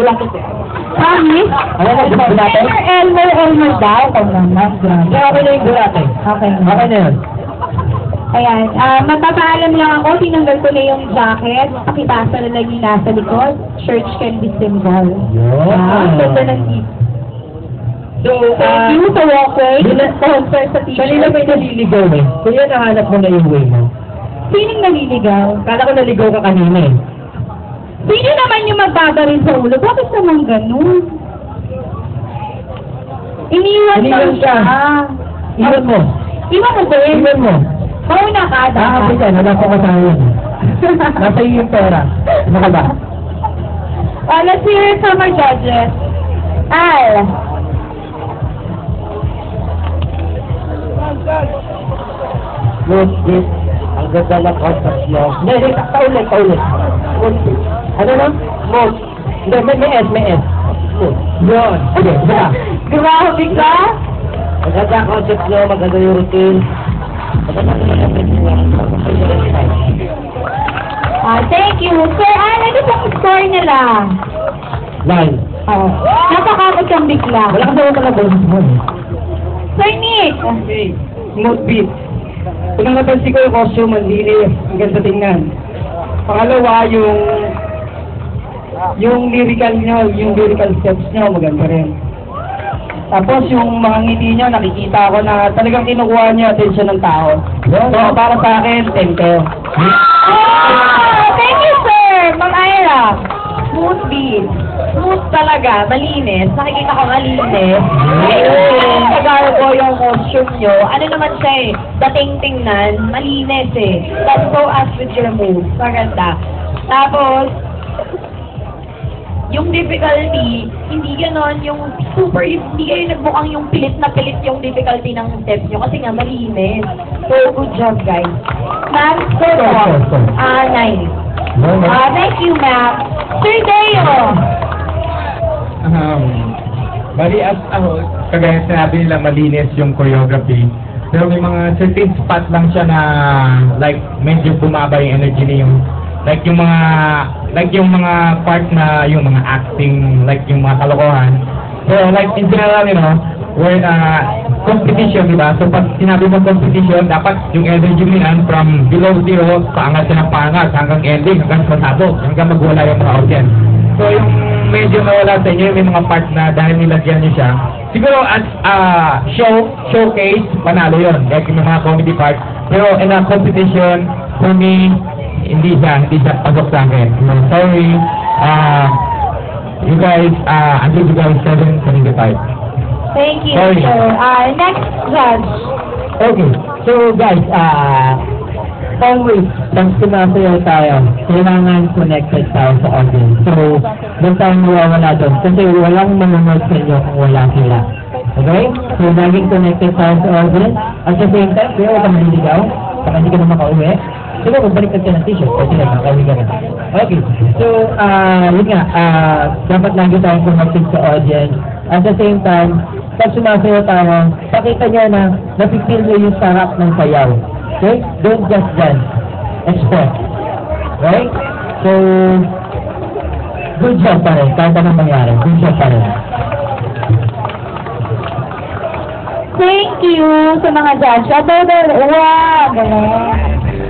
Bulakit eh. Promise? Ano na, bulate? Elmer, Elmer, Elmer daw. Ikaw naman, grabe. Kaya okay na yung bulate. Okay. Okay na yun. Ayan, ah magpapaalam lang ako, tinanggal ko na yung jacket, pakibasa na lang yung nasa likod, church can be symbol. Yun. Ah, ang ganda ng gift. So, ah, Thank you sa walkway, sponsor sa kanina t-shirt. may naliligaw eh. Kuya, nahanap mo na yung way mo. Sining naliligaw? Kala ko naligaw ka kanina eh. Sino naman yung magbabaril sa ulo? Bakit naman ganun? Iniwan Iniwan lang siya. Iwan mo. Iwan mo din. Iwan mo. Mauna ka, Ah, dapat. kasi yan. Wala ko kasama yun. Nasa iyo yung pera. Ano ka ba? Uh, let's hear it from our judges. Al. Good, good. Ang ganda ng contact nyo. Hindi, hindi. Paulit, paulit. Ano na? Smooth. Hindi, may, may S, may S. Smooth. Yun. Sige, sige. Grabe ka. Maganda ang concept nyo, maganda yung routine. Maganda ang Ah, thank you. Sir Al, ano pong score nila? Line. Oh, napakakot kang bigla. Wala ka ba pala boses mo? Sir Nick. Okay. Smooth beat. Kung napansin ko yung costume, ang linis. Ang ganda tingnan. Pangalawa, yung yung lyrical nyo, yung lyrical steps nyo, maganda rin. Tapos yung mga ngiti nyo, nakikita ko na talagang kinukuha nyo attention ng tao. So, para sa akin, thank you. Oh, thank you, sir. Ma'am Ira. Smooth beat. Smooth talaga. Malinis. Nakikita ko malinis. Ayun. Pag-argo yung costume nyo. Ano naman siya eh. Dating tingnan. Malinis eh. Let's go as with your moves. Maganda. Tapos, yung difficulty, hindi ganon yung super, hindi kayo nagmukhang yung pilit na pilit yung difficulty ng steps nyo kasi nga malinis. So, good job guys. Ma'am, score. Ah, nine. Ah, thank you, ma'am. Sir Deo. Um, bali as ako, kagaya sinabi nila malinis yung choreography. Pero may mga certain spot lang siya na like medyo bumaba yung energy niya yung like yung mga like yung mga part na yung mga acting like yung mga kalokohan. So like in general, you know, where uh, competition, di ba? So pag sinabi mo competition, dapat yung energy mo yan from below zero, paangat siya ng hanggang ending, hanggang masabog, hanggang magwala yung mga audience. So yung medyo nawala sa inyo, may mga part na dahil nilagyan niyo siya, siguro as uh, show, showcase, panalo yun, like yung mga comedy part. Pero in a competition, for me, hindi siya, hindi siya pasok sa akin. So, sorry, uh, you guys, uh, I give you guys 775. Thank you, Sorry. sir. Ah, next judge. Okay. So, guys, ah, always, pag sumasayaw tayo, kailangan connected tayo sa audience. So, doon tayo mawawala doon. Kasi walang manonood sa inyo kung wala sila. Okay? So, laging connected tayo sa audience. At the same time, kaya huwag ka maniligaw. Baka hindi ka na makauwi. Siguro, kung baliktad ka ng t-shirt, pwede na, makauwi ka na. Okay. So, ah, yun nga, ah, dapat lagi tayong connected sa audience. At the same time, pag sumasayaw tayo, pakita nyo na napipil nyo yung sarap ng sayaw. Okay? Don't just dance. Express. Right? So, good job pa rin. Kahit anong mangyari. Good job pa rin. Thank you sa mga judge. Aba, wow, galing.